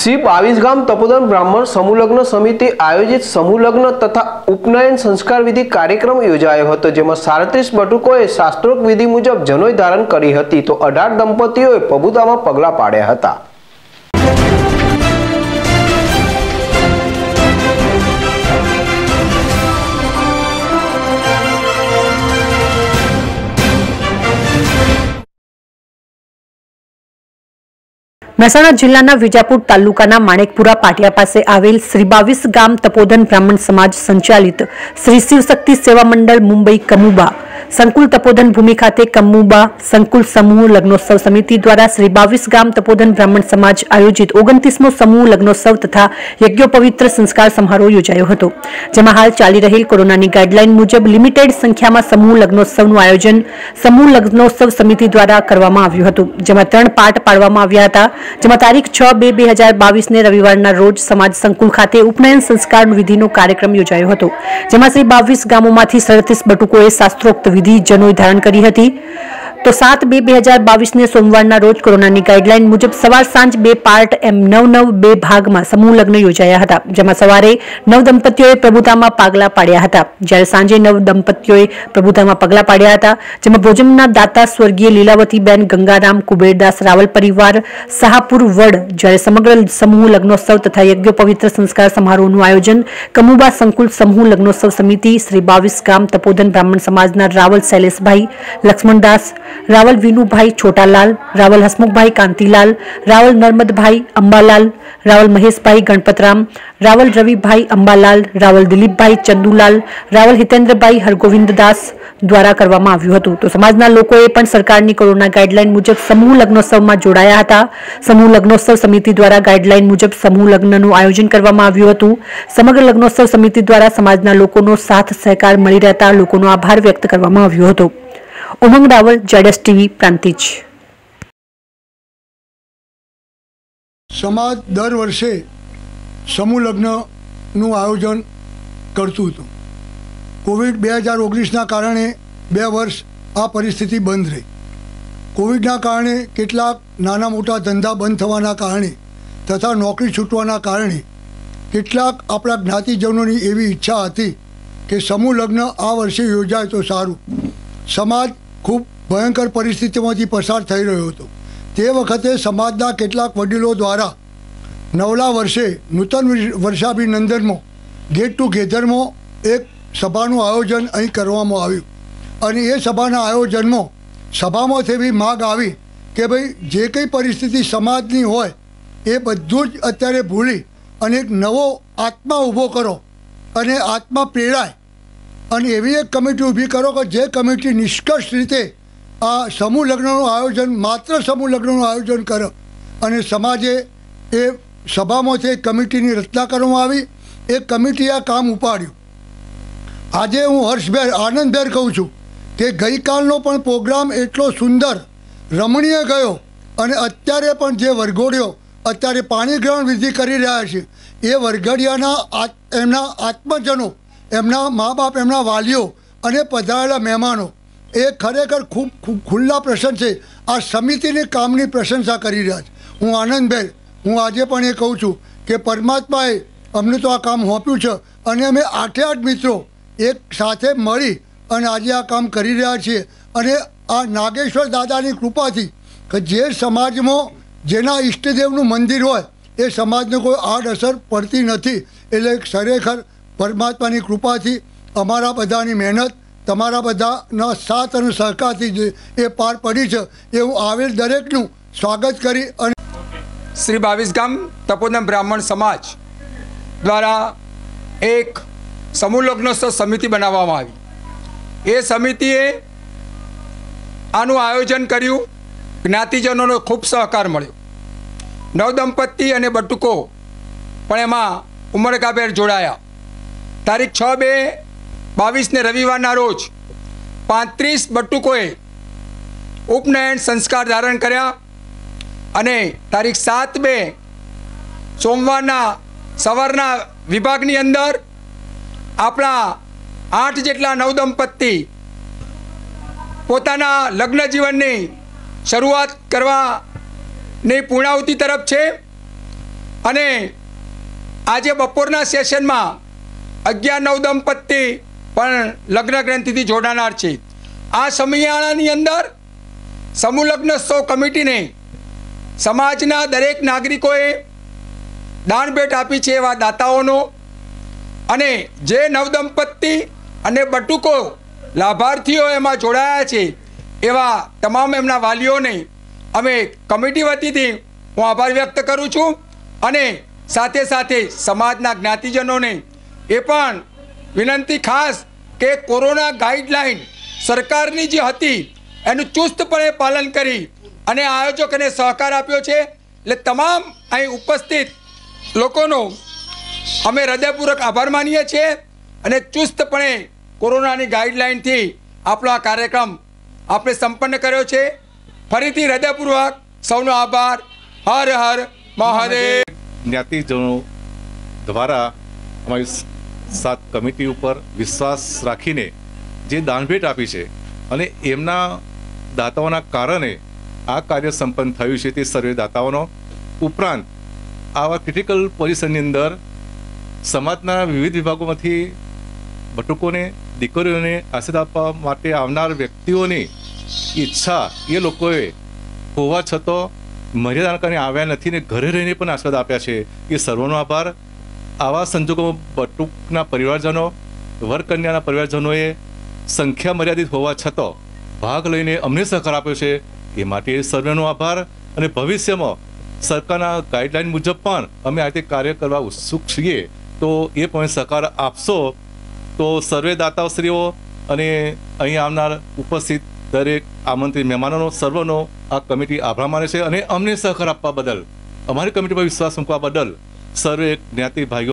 શ્રી બાવીસ ગામ તપોદન બ્રાહ્મણ સમૂહલગ્ન સમિતિ આયોજિત સમૂહલગ્ન તથા ઉપનયન સંસ્કાર વિધિ કાર્યક્રમ યોજાયો હતો, જેમાં સાડત્રીસ બટુકોએ શાસ્ત્રોક્ત વિધિ મુજબ જનોઈ ધારણ કરી હતી. તો અઢાર દંપતીઓએ પ્રભુતામાં પગલાં પાડ્યા હતા. મહેસાણા જિલ્લાના વિજાપુર તાલુકાના માણેકપુરા પાટિયા પાસે આવેલ શ્રી બાવીસ ગામ તપોધન બ્રાહ્મણ સમાજ સંચાલિત શ્રી શિવશક્તિ સેવા મંડળ મુંબઈ કમુબા સંકુલ તપોધન ભૂમિ ખાતે કમ્મુબા સંકુલ સમૂહ લગ્નોત્સવ સમિતિ દ્વારા શ્રી બાવીસ ગામ તપોધન બ્રાહ્મણ સમાજ આયોજિત ઓગણત્રીસમો સમૂહ લગ્નોત્સવ તથા યજ્ઞોપવિત્ર સંસ્કાર સમારોહ યોજાયો હતો, જેમાં હાલ ચાલી રહેલ કોરોનાની ગાઈડલાઈન મુજબ લિમિટેડ સંખ્યામાં સમૂહ લગ્નોત્સવનું આયોજન સમૂહ લગ્નોત્સવ સમિતિ દ્વારા કરવામાં આવ્યું હતું, જેમાં ત્રણ પાઠ પાડવામાં આવ્યા હતા, જેમાં તારીખ છ બે બે હજાર બાવીસને રવિવારના રોજ સમાજ સંકુલ ખાતે ઉપનયન સંસ્કાર વિધિનો કાર્યક્રમ યોજાયો હતો, જેમાં શ્રી બાવીસ ગામોમાંથી સડત્રીસ બટુકોએ શાસ્ત્રોક્ત વિધિ જનોઈ ધારણ કરી હતી. તો સાત બે બે હજાર બાવીસને સોમવારના રોજ કોરોનાની ગાઈડલાઈન મુજબ સવાર સાંજ બે પાર્ટ એમ નવ નવ બે ભાગમાં સમૂહ લગ્ન યોજાયા હતા, જેમાં સવારે નવ દંપતીઓએ પ્રભુતામાં પાગલા પાડ્યા હતા. જ્યારે સાંજે નવ દંપતીઓએ પ્રભુતામાં પગલા પાડ્યા હતા, જેમાં ભોજનના દાતા સ્વર્ગીય લીલાવતીબેન ગંગારામ, કુબેરદાસ રાવલ પરિવાર શાહપુર વડ, જ્યારે સમગ્ર સમૂહ લગ્નોત્સવ તથા યજ્ઞોપવિત્ર સંસ્કાર સમારોહનું આયોજન, કમુબા સંકુલ સમૂહ લગ્નોત્સવ સમિતિ, શ્રી બાવીસ ગામ, તપોધન બ્રાહ્મણ સમાજના રાવલ શૈલેષભાઈ, લક્ષ્મણદાસ રાવલ વિનુભાઈ છોટાલાલ, રાવલ હસમુખભાઈ કાંતિલાલ, રાવલ નર્મદભાઈ અંબાલાલ, રાવલ મહેશભાઈ ગણપતરામ, રાવલ રવિભાઈ અંબાલાલ, રાવલ દિલીપભાઈ ચંદુલાલ, રાવલ હિતેન્દ્રભાઈ હરગોવિંદદાસ દ્વારા કરવામાં આવ્યું હતું. તો સમાજના લોકોએ પણ સરકારની કોરોના ગાઈડલાઈન મુજબ સમૂહ લગ્નોત્સવમાં જોડાયા હતા. સમૂહ લગ્નોત્સવ સમિતિ દ્વારા ગાઈડલાઈન મુજબ સમૂહ લગ્નનું આયોજન કરવામાં આવ્યું હતું. સમગ્ર લગ્નોત્સવ સમિતિ દ્વારા સમાજના લોકોનો સાથ સહકાર મળી રહેતા લોકોનો આભાર વ્યક્ત કરવામાં આવ્યો હતો. ઉમંગ રાવલ, જેડેસ ટીવી, પ્રાંતિજ. સમાજ દર વર્ષે સમૂહ લગ્નનું આયોજન કરતું હતું. કોવિડ બે હજાર ઓગણીસના કારણે બે વર્ષ આ પરિસ્થિતિ બંધ રહી. કોવિડના કારણે કેટલાક નાના મોટા ધંધા બંધ થવાના કારણે તથા નોકરી છૂટવાના કારણે કેટલાક આપણા જ્ઞાતિજનોની એવી ઈચ્છા હતી કે સમૂહ લગ્ન આ વર્ષે યોજાય તો સારું. સમાજ ખૂબ ભયંકર પરિસ્થિતિમાંથી પસાર થઈ રહ્યો હતો. તે વખતે સમાજના કેટલાક વડીલો દ્વારા નવલા વર્ષે નૂતન વર્ષાભિનંદનમાં ગેટ ટુ ગેધરમાં એક સભાનું આયોજન અહીં કરવામાં આવ્યું. અને એ સભાના આયોજનમાં સભામાંથી એવી માગ આવી કે ભાઈ, જે કંઈ પરિસ્થિતિ સમાજની હોય, એ બધું જ અત્યારે ભૂલી અને એક નવો આત્મા ઊભો કરો અને આત્મા પ્રેરાય અને એવી એક કમિટી ઊભી કરો કે જે કમિટી નિષ્કર્ષ રીતે આ સમૂહ લગ્નનું આયોજન, માત્ર સમૂહ લગ્નનું આયોજન કરે. અને સમાજે એ સભામાંથી કમિટીની રચના કરવામાં આવી. એ કમિટી આ કામ ઉપાડ્યું. આજે હું હર્ષભેર આનંદભેર કહું છું કે ગઈકાલનો પણ પ્રોગ્રામ એટલો સુંદર, રમણીય ગયો અને અત્યારે પણ જે વરઘોડિયો અત્યારે પાણી ગ્રહણ વિધિ કરી રહ્યા છે, એ વરઘડિયાના એમના આત્મજનો એમના મા બાપ એમના વાલીઓ અને પધારેલા મહેમાનો, એ ખરેખર ખૂબ ખુલ્લા પ્રસંગ છે. આ સમિતિની કામની પ્રશંસા કરી રહ્યા છે. હું આનંદભાઈ હું આજે પણ એ કહું છું કે પરમાત્માએ અમને તો આ કામ સોંપ્યું છે અને અમે આઠે આઠ મિત્રો એક સાથે મળી અને આજે આ કામ કરી રહ્યા છીએ. અને આ નાગેશ્વર દાદાની કૃપાથી કે જે સમાજમાં જેના ઈષ્ટદેવનું મંદિર હોય, એ સમાજને કોઈ આડઅસર પડતી નથી. એટલે ખરેખર પરમાત્માની કૃપાથી અમારા બધાની મહેનત, તમારા બધાના સાથ અને સહકારથી જે એ પાર પડી છે, એવું આવેલ દરેકનું સ્વાગત કરી અને શ્રી બાવીસ ગામ તપોદન બ્રાહ્મણ સમાજ દ્વારા એક સમૂહ લગ્નોત્સવ સમિતિ બનાવવામાં આવી. એ સમિતિએ આનું આયોજન કર્યું, જ્ઞાતિજનોનો ખૂબ સહકાર મળ્યો. નવદંપતિ અને બટુકો પણ એમાં ઉમરગાભેર જોડાયા. તારીખ છ બે બાવીસને રવિવારના રોજ પાંત્રીસ બટુકોએ ઉપનયન સંસ્કાર ધારણ કર્યા અને તારીખ સાત બે સોમવારના સવારના વિભાગની અંદર આપણા આઠ જેટલા નવદંપતિ પોતાના લગ્ન જીવનની શરૂઆત કરવાની પૂર્ણાહુતિ તરફ છે. અને આજે બપોરના સેશનમાં અગિયાર નવ દંપતી પણ લગ્ન ગ્રંથિથી જોડાનાર છે. આ સમયગાળાની અંદર સમૂહ લગ્નોત્સવ કમિટીને સમાજના દરેક નાગરિકોએ દાન ભેટ આપી છે એવા દાતાઓનો અને જે નવદંપતિ અને બટુકો લાભાર્થીઓ એમાં જોડાયા છે એવા તમામ એમના વાલીઓને અમે કમિટી વતીથી હું આભાર વ્યક્ત કરું છું અને સાથે સાથે સમાજના જ્ઞાતિજનોને એ પણ વિનંતી ખાસ કે કોરોના ગાઈડલાઈન સરકારની જે હતી, એનું ચુસ્તપણે પાલન કરી અને આયોજકોને સહકાર આપ્યો છે. એટલે તમામ અહીં ઉપસ્થિત લોકોનો અમે હૃદયપૂર્વક આભાર માનીએ છીએ અને ચુસ્તપણે કોરોનાની ગાઈડલાઈનથી આપણો આ કાર્યક્રમ આપણે સંપન્ન કર્યો છે. ફરીથી હૃદયપૂર્વક સૌનો આભાર. હર હર મહાદેવ. જ્ઞાતિજનો દ્વારા અમારી સાત કમિટી ઉપર વિશ્વાસ રાખીને જે દાનભેટ આપી છે અને એમના દાતાઓના કારણે આ કાર્ય સંપન્ન થયું છે તે સર્વે દાતાઓનો ઉપરાંત આવા ક્રિટિકલ પોઝિશનની અંદર સમાજના વિવિધ વિભાગોમાંથી બટુકોને દીકરીઓને આશીર્વાદ આપવા માટે આવનાર વ્યક્તિઓની ઈચ્છા એ લોકોએ હોવા છતાં મર્યાદા કરીને આવ્યા નથી ને ઘરે રહીને પણ આશીર્વાદ આપ્યા છે. એ સર્વનો આભાર. આવા સંજોગોમાં બટુકના પરિવારજનો, વરકન્યાના પરિવારજનોએ સંખ્યા મર્યાદિત હોવા છતાં ભાગ લઈને અમને સહકાર આપ્યો છે. એ માટે સર્વેનો આભાર અને ભવિષ્યમાં સરકારના ગાઈડલાઈન મુજબ પણ અમે આ રીતે કાર્ય કરવા ઉત્સુક છીએ. તો એ પણ સહકાર આપશો. તો સર્વે દાતાશ્રીઓ અને અહીં આવનાર ઉપસ્થિત દરેક આમંત્રિત મહેમાનોનો, સર્વનો આ કમિટી આભાર માને છે અને અમને સહકાર આપવા બદલ, અમારી કમિટી પર વિશ્વાસ મૂકવા બદલ સર્વે જ્ઞાતિ ભાઈઓ